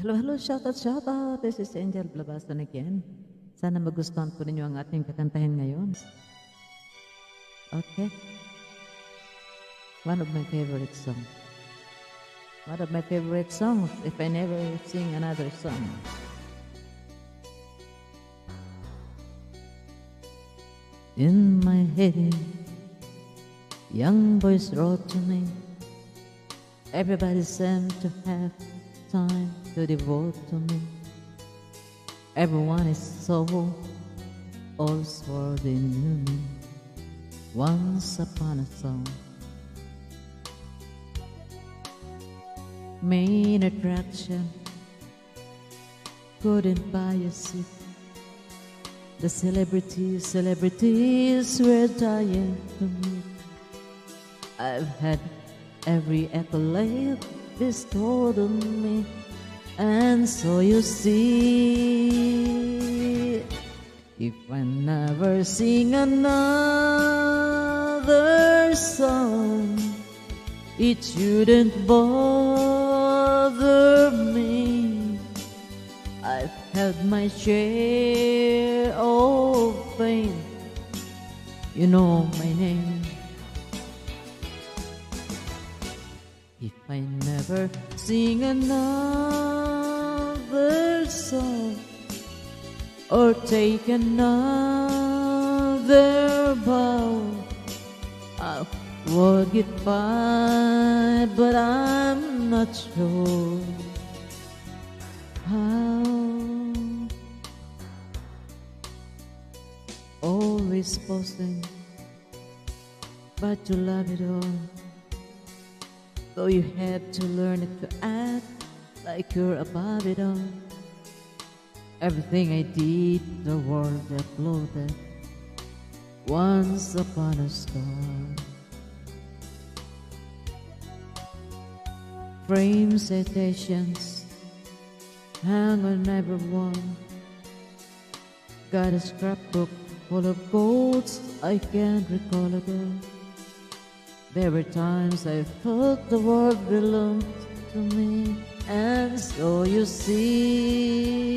Hello, hello, shout out, shout out. This is Angel of Labason again. Sana magustuhan po ninyo ang ating kakantahin ngayon. Okay. One of my favorite songs. One of my favorite songs if I never sing another song. In my head, young boys wrote to me. Everybody seemed to have time to devote to me. Everyone is so all swore they knew me once upon a song. Main attraction couldn't buy a seat. The celebrities, celebrities were dying to meet. I've had every accolade bestowed on me, and so you see, if I never sing another song, it shouldn't bother me. I've had my share of fame. You know my name. I never sing another song or take another bow, I would get by, but I'm not sure how. Always posting, but you love it all. Though you have to learn to act like you're above it all. Everything I did, the world applauded. Once upon a star. Frame citations hang on everyone. Got a scrapbook full of quotes I can't recall it all. There were times I thought the world belonged to me, and so you see,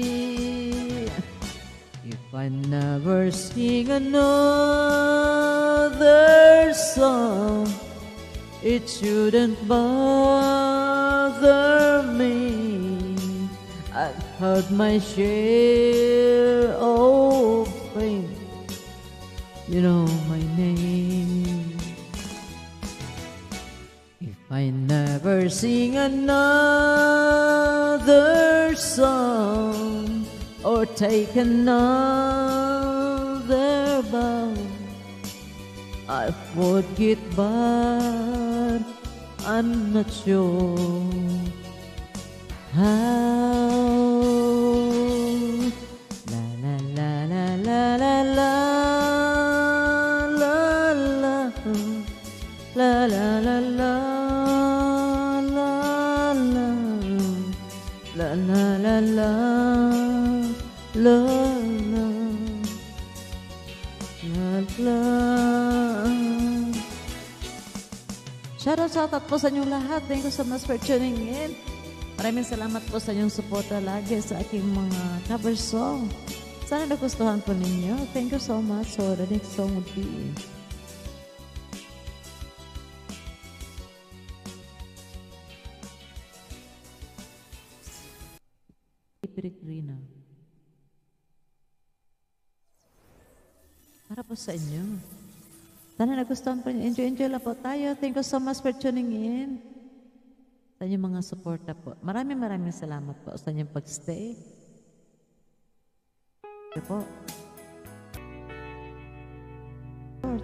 if I never sing another song, it shouldn't bother me. I've heard my share oh, of fame. You know I never sing another song or take another bow, I would get by. I'm not sure how. La la la la la la la la la la la la la la la la Shoutout, shoutout po sa inyong lahat. Thank you so much for tuning in. Maraming salamat po sa inyong suporta lagi sa aking mga cover song. Sana nagustuhan po ninyo. Thank you so much. So the next song would be Peregrina. Para po sa inyo. Sana nagustuhan po niyo. Enjoy, enjoy lang po tayo. Thank you so much for tuning in. Sa inyong mga suporta po. Maraming maraming salamat po sa inyong pagstay. Ito po.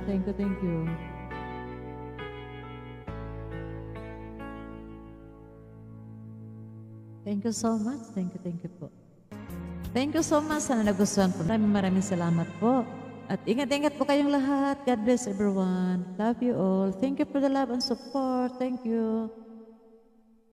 Thank you, thank you. Thank you so much. Thank you, thank you po. Thank you so much. Sana nagustuhan po. Maraming maraming salamat po. At ingat-ingat po kayong lahat. God bless everyone. Love you all. Thank you for the love and support. Thank you.